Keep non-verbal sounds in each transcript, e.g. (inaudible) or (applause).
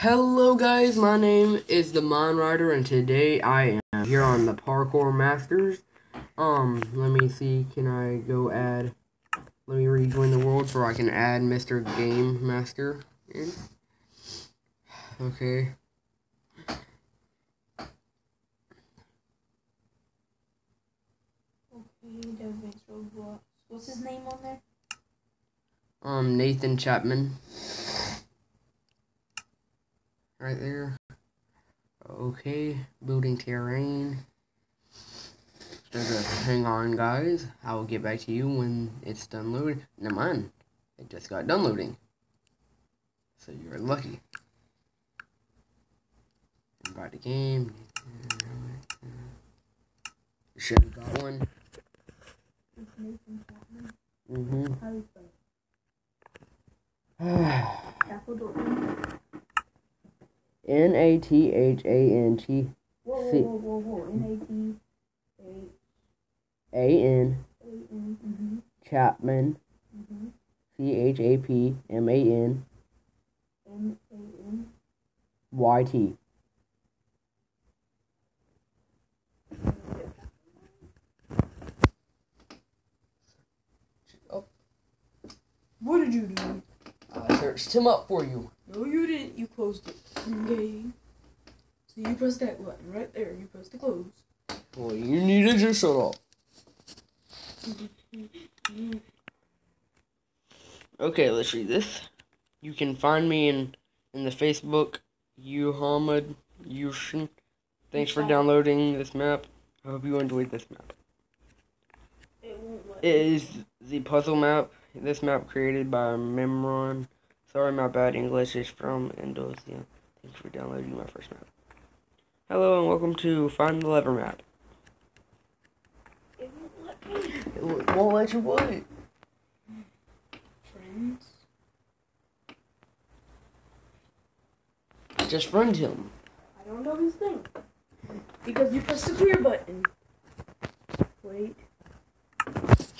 Hello guys, my name is the Mine Rider and today I am here on the Parkour Masters. Um, let me see, can I go add, let me rejoin the world so I can add Mr. Game Master in. Okay. Okay, Devin Roblox. What's his name on there? Um, Nathan Chapman. Right there. Okay, building terrain. Just hang on, guys. I will get back to you when it's done loading. Never mind. It just got done loading. So you're lucky. Invite the game. You should have got one. Mm-hmm. (sighs) How do you spell it? Apple Dortmund. N A T H A N T Whoa, whoa, See- whoa, whoa, whoa. N A T A N A N. Mm-hmm. Chapman. C H A P M A N M A N. Y T. What did you do? I searched him up for you. No, you didn't. You closed it. Okay. So you press that button right there. You press the close. Well, you need to just shut up. Okay, let's read this. You can find me in in the Facebook you Muhammad Yushin. Thanks for downloading this map. I hope you enjoyed this map. It won't let It is the puzzle map. This map created by Memron. Sorry, my bad English is from Indonesia. Thanks for downloading my first map. Hello and welcome to Find the Lever map. It won't let me. It won't let you what? Friends. Just friend him. I don't know his thing. Because you pressed the clear button. Wait.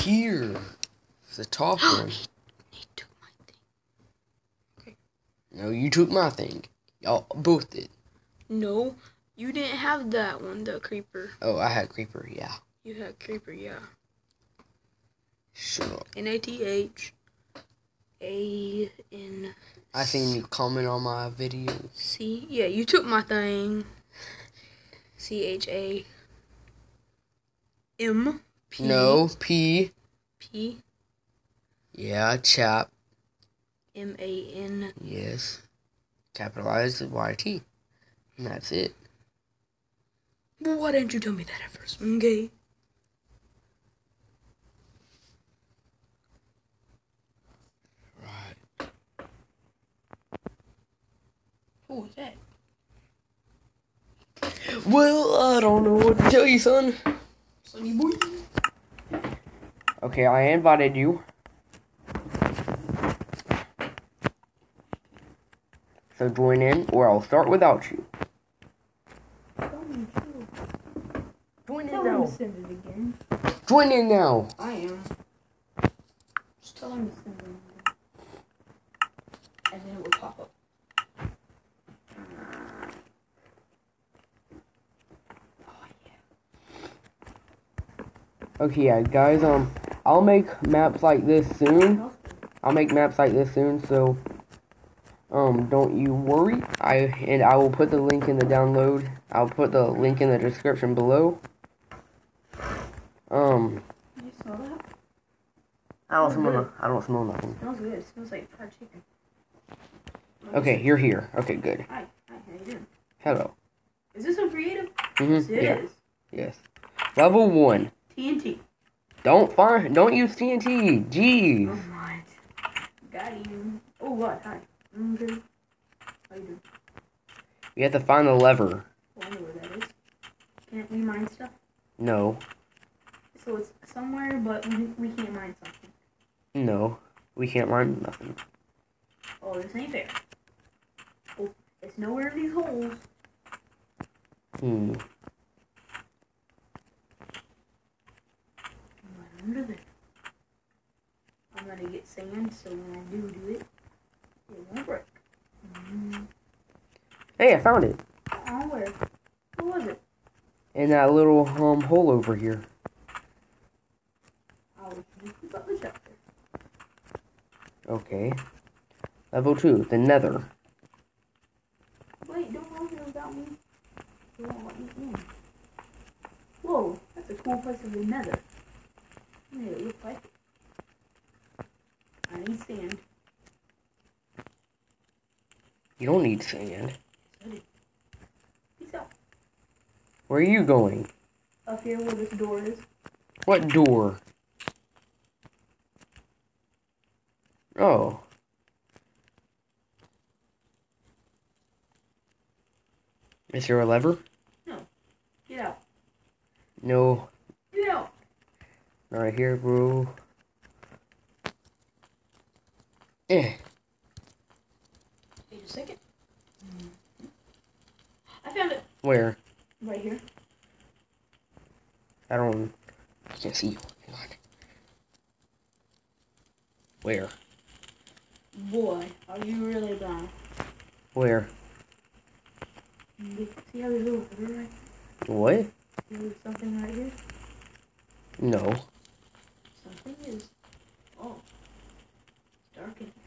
Here. The top (gasps) one. He took my thing. No, you took my thing. Y'all both did. No, you didn't have that one, the creeper. Oh, I had creeper. Yeah. You had creeper, yeah. Shut up. N A T H A N I seen you comment on my video. C. Yeah, you took my thing. C H A M P No, P. P Yeah, chap. M A N. Yes. Capitalized YT. And that's it. Well, why didn't you tell me that at first? Okay. Right. Who was that? Well, I don't know what to tell you, son. Sunny boy. Okay, I invited you. So join in, or I'll start without you. Tell me true. Join Tell him to send it again. Join in now. I am. Just tell him to send it again. And then it will pop up. Oh. Okay, yeah, guys. Um, I'll make maps like this soon. I'll make maps like this soon. So, um, don't you worry. I and I will put the link in the download. I'll put the link in the description below. Um, You smell that? I don't smell. no- I don't smell nothing. smells good. It smells like fried chicken. Okay, you're here. Okay, good. Hi. Hi. How you doing? Hello. Is this so creative? Mhm. Yes, it Yeah. is. Yes. Level one. TNT. Don't find. Don't use TNT. Jeez. Oh my. Got you. Oh what? Hi. Okay. You doing? Have to find the lever. Oh, I know where that is. Can't we mine stuff? No. So it's somewhere, but we, we can't mine something. No. We can't mine nothing. Oh, this ain't fair. Oh, it's nowhere in these holes. Hmm. Right under there. I'm gonna get sand, so when I do do it, it won't break. Hey, I found it. Oh, where? What was it? In that little um hole over here. Oh, you got the chapter. Okay. Level two, the nether. Wait, don't open it without me. You won't let me in. Whoa, that's a cool place of the nether. It look like it. I need sand. You don't need sand. Peace out. Where are you going? Up here where this door is. What door? Oh. Is there a lever? No. Get out. No, Get out. not here, bro. Eh. Wait a second. I found it. Where? Right here. I don't. I can't see you. Hang on. Where? Boy, are you really bad. Where? See how there's a little river right What? here? There's something right here? No. Something is. Oh. It's dark in here.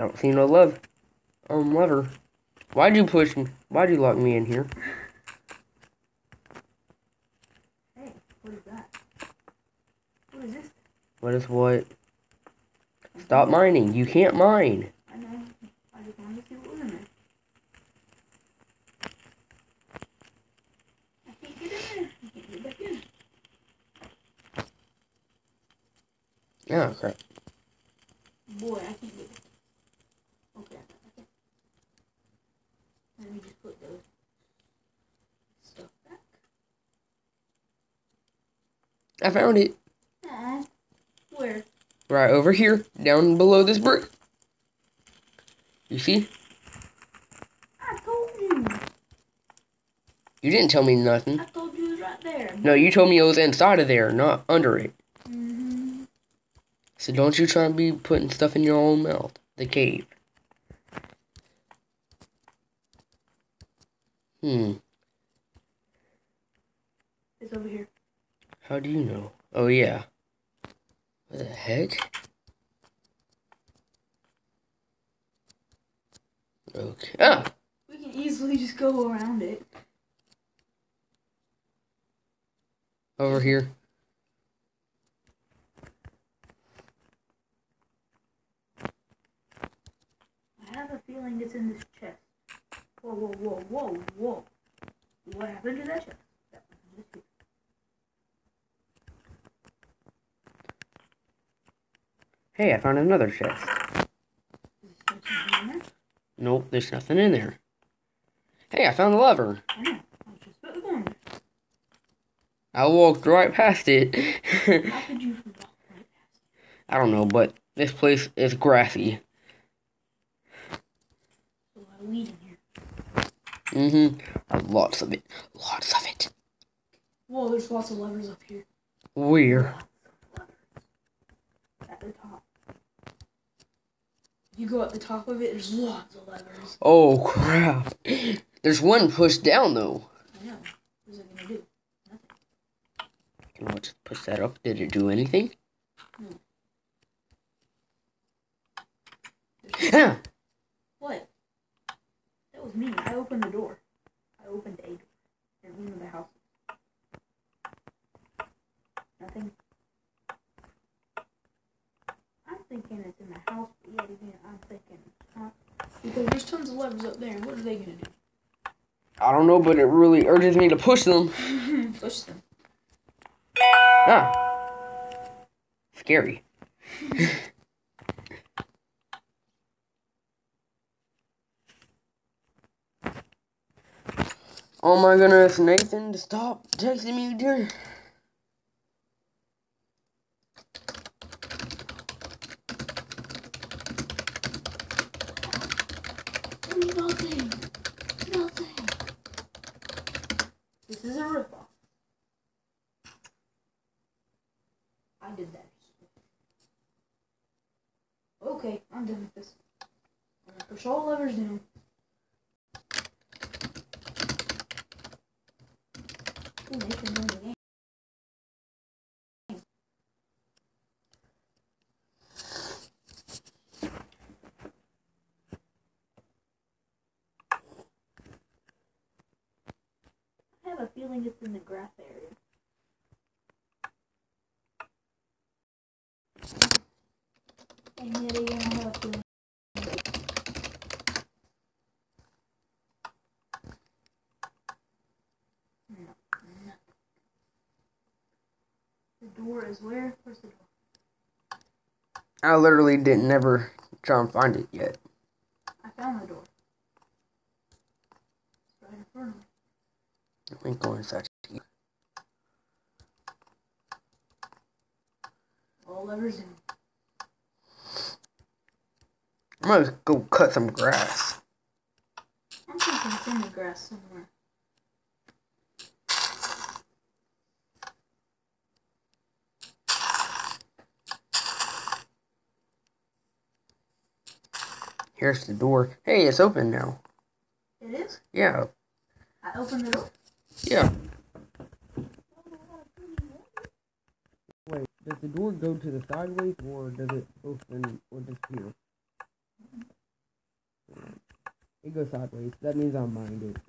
I don't see no love. Um, lever. Why'd you push me? Why'd you lock me in here? Hey, what is that? What is this? What is what? Stop mining. You can't mine. I know. I just wanted to see what was in there. I can't get in there. I can't get back in. Oh, crap. Boy, I can't get it. Okay, I can. Let me just put those stuff back. I found it. Aw. Where? Right over here. Down below this brick. You see? I told you. You didn't tell me nothing. I told you it was right there. No, you told me it was inside of there, not under it. Mm-hmm. So don't you try and be putting stuff in your own mouth. The cave. Hmm. It's over here. How do you know? Oh, yeah. What the heck? Okay. Ah! We can easily just go around it. Over here. I have a feeling it's in this chest. Whoa, whoa, whoa, whoa, whoa. What happened to that chest? That was just here. Hey, I found another chest. Is there something in there? Nope, there's nothing in there. Hey, I found a lever. I know. I just about to go in there. I walked right past it. How could you walk right (laughs) past I don't know, but this place is grassy. a lot of weed in here? Mm-hmm. Lots of it. Lots of it. Whoa, there's lots of levers up here. Where? Lots of levers. At the top. You go at the top of it, there's lots of levers. Oh, crap. There's one pushed down, though. I know. What's it gonna do? Nothing. Can I just push that up? Did it do anything? There's- Ah! what? That was me. I opened the door. I opened a door. In one of the houses. Nothing. I'm thinking it's in the house, but I'm it's not. Because there's tons of levers up there. What are they gonna do? I don't know, but it really urges me to push them. (laughs) Push them. Ah. Scary. (laughs) oh my goodness, Nathan, stop texting me, dear. Nothing. Nothing. This is a ripoff. I did that. Okay, I'm done with this. I'm gonna push all levers down. Ooh, Nathan's in the game. I have a feeling it's in the grass area. And yet again, I have a feeling. No, no. The door is where? Where's the door? I literally didn't never try and find it yet. I found the door. It's right in front of me. Let me go inside. All levers in. I'm gonna go cut some grass. I'm thinking it's in the grass somewhere. Here's the door. Hey, it's open now. It is? Yeah, I opened the door. Yeah. Wait, does the door go to the sideways or does it open or disappear? It goes sideways. That means I'm minded.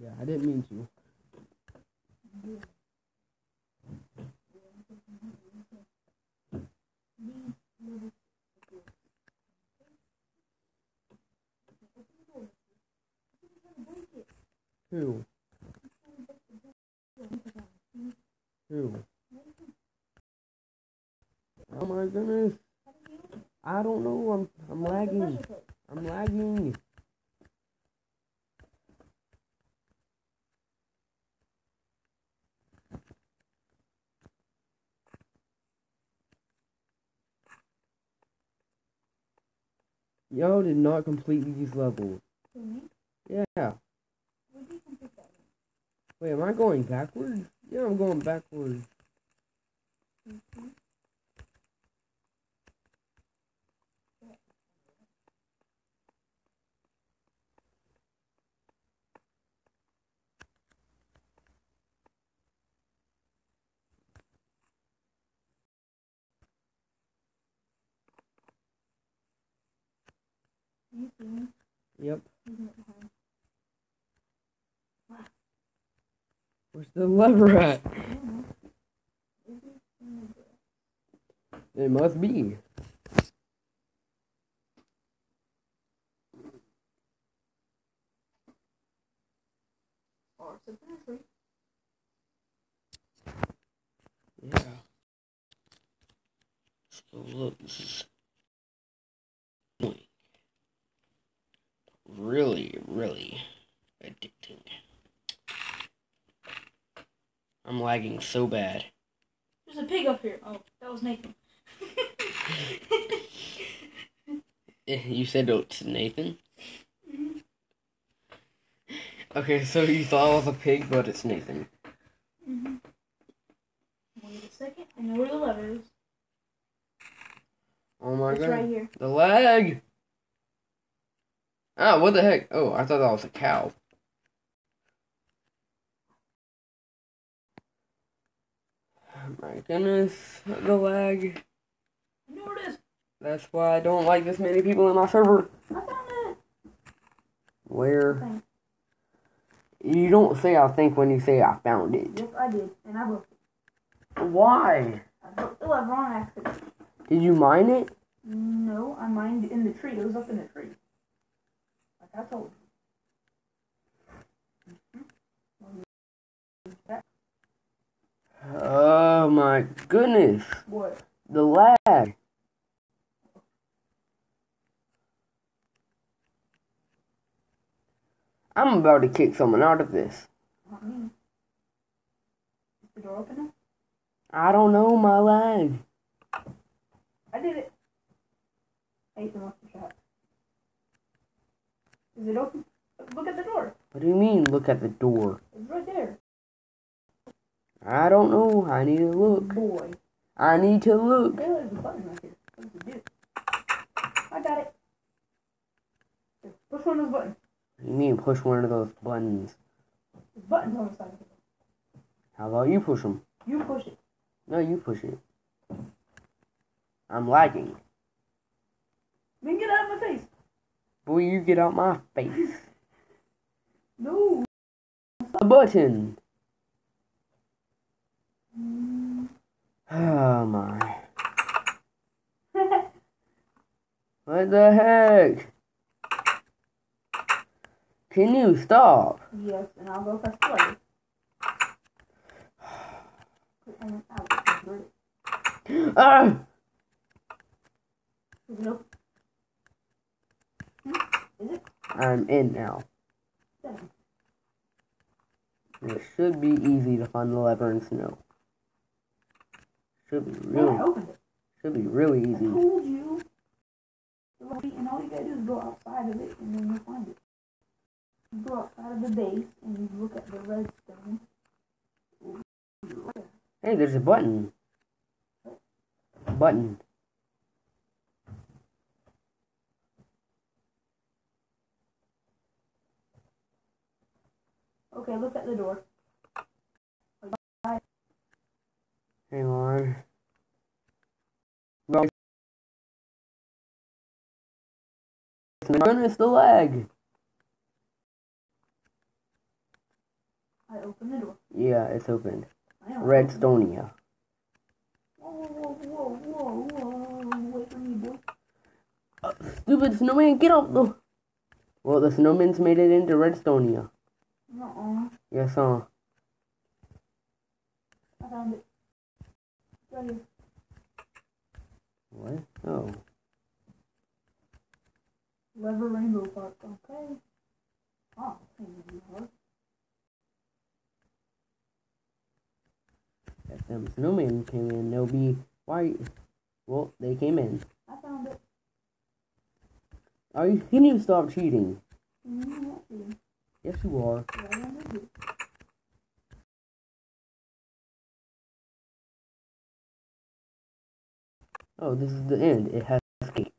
Yeah, I didn't mean to. Who? Oh my goodness. I don't know. I'm I'm lagging. I'm lagging. Y'all did not complete these levels. Yeah. Wait, am I going backwards? Yeah, I'm going backwards. You see me? Yep. Isn't it behind? Where's the lever at? I don't know. Is it in the grass? It must be. Or it's in the tree. Yeah. Let's go look. This is really, really addicting. I'm lagging so bad. There's a pig up here. Oh, that was Nathan. (laughs) You said it's Nathan? Okay, so you thought it was a pig, but it's Nathan. mm-hmm. Wait a second. I know where the lever is. Oh my it's god. right here. The lag! Ah, what the heck? Oh, I thought that was a cow. Oh my goodness, the lag. I know where it is. That's why I don't like this many people in my server. I found it. Where? You don't say I think when you say I found it. Yes, I did. And I broke it. Why? I broke the on accident. Did you mine it? No, I mined in the tree. It was up in the tree. Oh my goodness. What? The lag. I'm about to kick someone out of this. Not me. Is the door open now? I don't know my lag. I did it. Ethan wants to shot. Is it open? Look at the door. What do you mean, look at the door? It's right there. I don't know. I need to look. Boy. I need to look. There is a button right here. What does it do? I got it. Push one of those buttons. You mean push one of those buttons? There's buttons on the side of it. How about you push them? You push it. No, you push it. I'm lagging. Then get out of my face. Boy, you get out my face. (laughs) No. A button. Mm. Oh my. (laughs) What the heck? Can you stop? yes, and I'll go press play. And then out. Good. Ah! Is it open? Hmm? Is it? I'm in now. Seven. It should be easy to find the lever in snow. Should be Yeah, I really, it. should be really I easy. told you. And all you gotta do is go outside of it, and then you'll find it. You go outside of the base, and you look at the redstone. Hey, there's a button. Button. Okay, look at the door. Hang on. Well, my goodness, the lag. I open the door. Yeah, it's opened. Redstonia. Whoa, whoa, whoa, whoa, whoa. Wait for me, boy. Uh, stupid snowman, get up the. Well, the snowman's made it into Redstonia. Uh-uh. Yes, huh? I found it. Right here. What? Oh. Lever Rainbow Park. Okay. Oh. If them snowmen came in, they'll be white. Well, they came in. I found it. Are you? Can you stop cheating? Mm, kidding. Yes, you are. Oh, this is the end. It has portal.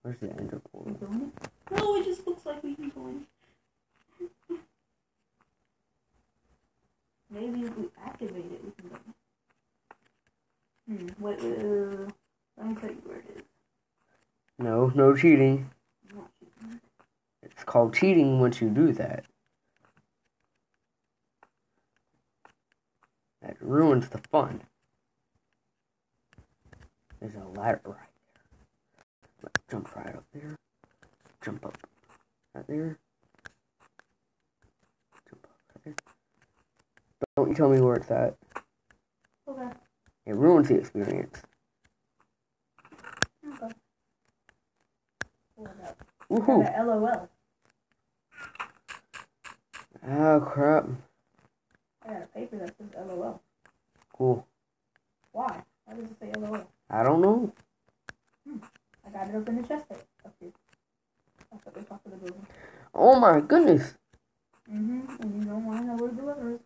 Where's the ender portal? No, it just looks like we can go in. Maybe if we activate it, we can go in. Hmm, wait, wait, let me tell you where. No, no cheating. Cheating. It's called cheating once you do that. That ruins the fun. There's a ladder right there. Let's jump right up there. Jump up right there. Jump up right there. Don't you tell me where it's at. Okay. It ruins the experience. Okay. Up? Woohoo! LOL. Oh crap. I got a paper that says LOL. Cool. Why? Why does it say LOL? I don't know. Hmm. I got it up in the chest up here. Up at the top of the building. Oh my goodness. Mm-hmm. And you don't want to know where the lever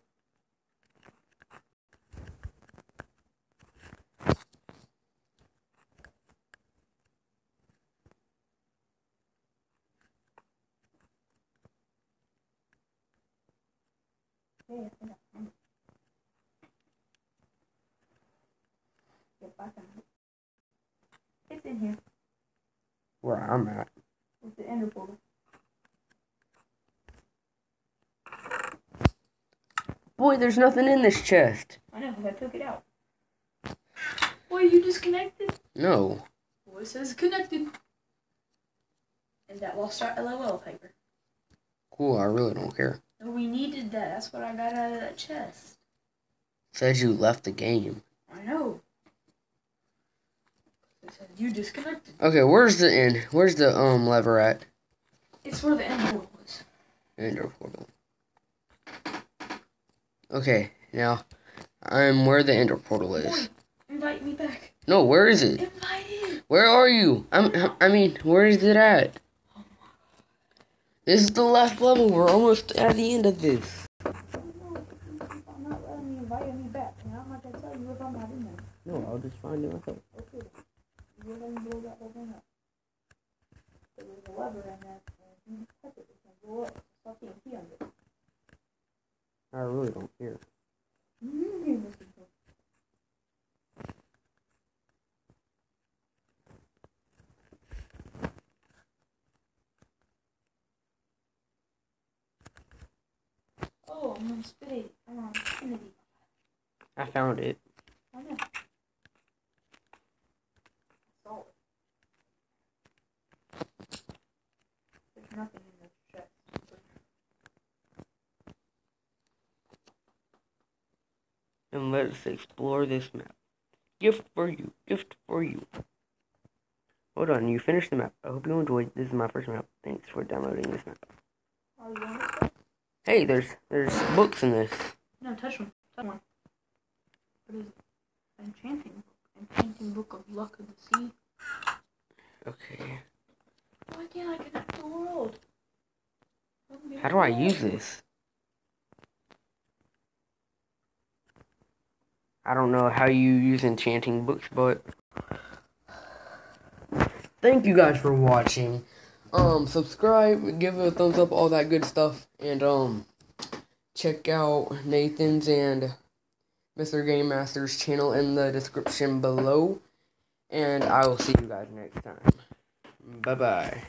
is. Yeah, I think I found it. Yep, I found it. It's in here Where I'm at. with the ender portal. Boy, there's nothing in this chest. I know, 'cause I took it out. Boy, you disconnected? No. Well, it says connected. And that lost our LOL paper. Cool, I really don't care. We needed that. That's what I got out of that chest. Said you left the game. I know. You disconnected. Okay, where's the end? Where's the um lever at? It's where the end portal was. Ender portal. Okay, now I'm where the ender portal is. Boy, invite me back. No, where is it? Invite it. Where are you? I'm. I mean, where is it at? This is the last level. We're almost at the end of this. No, I'll just find you myself. Okay. You're going to blow that open up. There's a lever in there, and you touch it, it's going to blow up. Stop being on it. I really don't care. Infinity. I found it. I know. There's nothing in chest. And let's explore this map. Gift for you. Gift for you. Hold on, you finished the map. I hope you enjoyed. This is my first map. Thanks for downloading this map. Oh, you want this stuff? Hey, there's there's books in this. No, touch one. Touch one. What is it? Enchanting book. Enchanting book of luck of the sea. Okay. Why can't I connect the world? How do I use this? I don't know how you use enchanting books, but thank you guys for watching. Um, subscribe, give it a thumbs up, all that good stuff, and um, check out Nathan's and Mr. Game Master's channel in the description below. And I will see you guys next time. Bye bye.